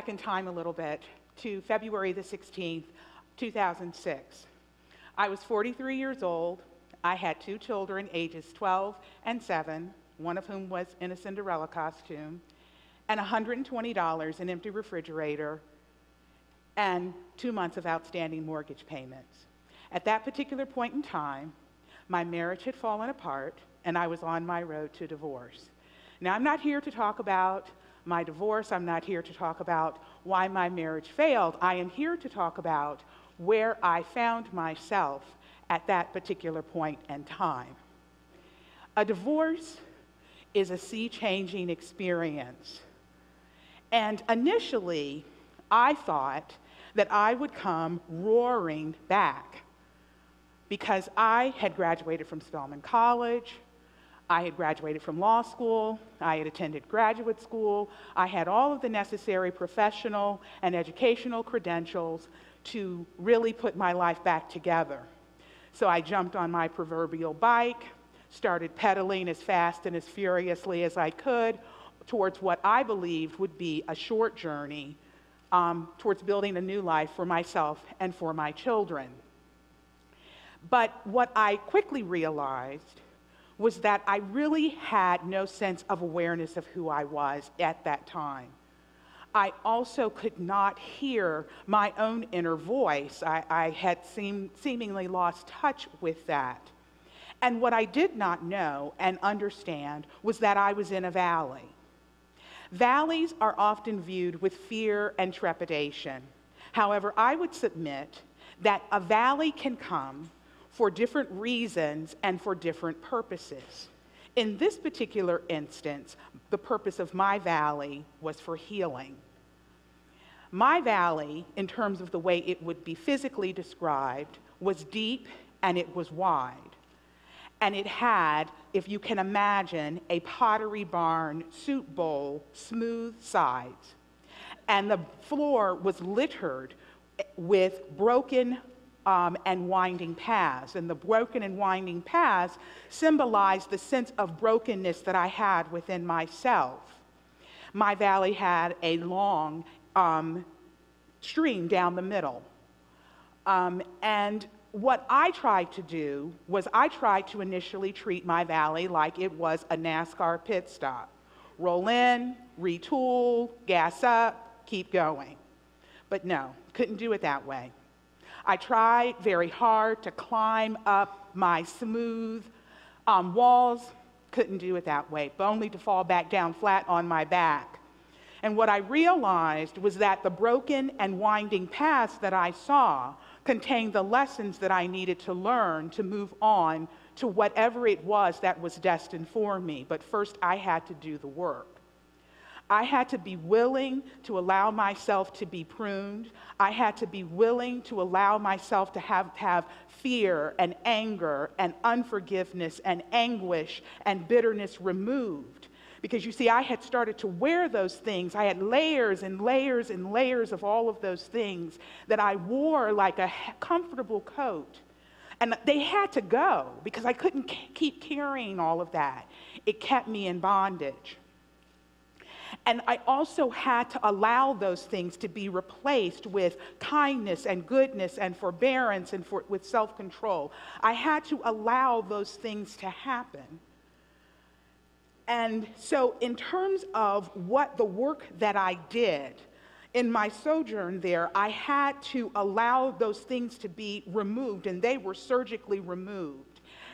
back in time a little bit to February the 16th, 2006. I was 43 years old. I had two children, ages 12 and 7, one of whom was in a Cinderella costume, and $120 in empty refrigerator, and two months of outstanding mortgage payments. At that particular point in time, my marriage had fallen apart, and I was on my road to divorce. Now, I'm not here to talk about my divorce. I'm not here to talk about why my marriage failed. I am here to talk about where I found myself at that particular point in time. A divorce is a sea changing experience. And initially, I thought that I would come roaring back because I had graduated from Spelman College. I had graduated from law school. I had attended graduate school. I had all of the necessary professional and educational credentials to really put my life back together. So I jumped on my proverbial bike, started pedaling as fast and as furiously as I could towards what I believed would be a short journey um, towards building a new life for myself and for my children. But what I quickly realized was that I really had no sense of awareness of who I was at that time. I also could not hear my own inner voice. I, I had seem, seemingly lost touch with that. And what I did not know and understand was that I was in a valley. Valleys are often viewed with fear and trepidation. However, I would submit that a valley can come for different reasons and for different purposes. In this particular instance, the purpose of my valley was for healing. My valley, in terms of the way it would be physically described, was deep and it was wide. And it had, if you can imagine, a pottery barn soup bowl, smooth sides. And the floor was littered with broken um, and winding paths. And the broken and winding paths symbolize the sense of brokenness that I had within myself. My valley had a long um, stream down the middle. Um, and what I tried to do was I tried to initially treat my valley like it was a NASCAR pit stop. Roll in, retool, gas up, keep going. But no, couldn't do it that way. I tried very hard to climb up my smooth um, walls, couldn't do it that way, but only to fall back down flat on my back. And what I realized was that the broken and winding paths that I saw contained the lessons that I needed to learn to move on to whatever it was that was destined for me. But first, I had to do the work. I had to be willing to allow myself to be pruned. I had to be willing to allow myself to have, have fear and anger and unforgiveness and anguish and bitterness removed. Because you see, I had started to wear those things. I had layers and layers and layers of all of those things that I wore like a comfortable coat. And they had to go because I couldn't keep carrying all of that. It kept me in bondage. And I also had to allow those things to be replaced with kindness and goodness and forbearance and for, with self control. I had to allow those things to happen. And so, in terms of what the work that I did, in my sojourn there, I had to allow those things to be removed, and they were surgically removed.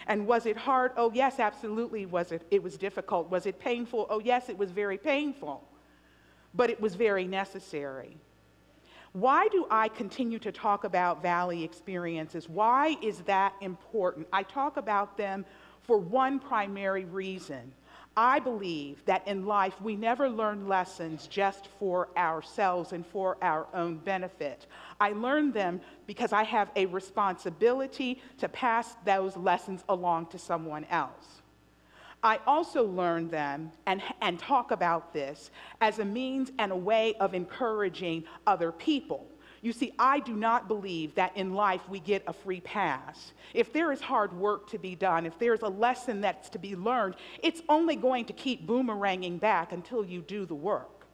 And was it hard? Oh, yes, absolutely. Was it? It was difficult. Was it painful? Oh, yes, it was very painful. But it was very necessary. Why do I continue to talk about valley experiences? Why is that important? I talk about them for one primary reason I believe that in life we never learn lessons just for ourselves and for our own benefit. I learn them because I have a responsibility to pass those lessons along to someone else. I also learn them and, and talk about this as a means and a way of encouraging other people. You see, I do not believe that in life we get a free pass. If there is hard work to be done, if there's a lesson that's to be learned, it's only going to keep boomeranging back until you do the work.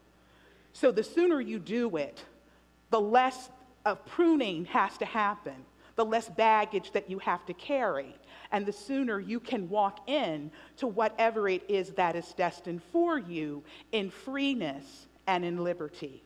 So the sooner you do it, the less of pruning has to happen, the less baggage that you have to carry, and the sooner you can walk in to whatever it is that is destined for you in freeness and in liberty.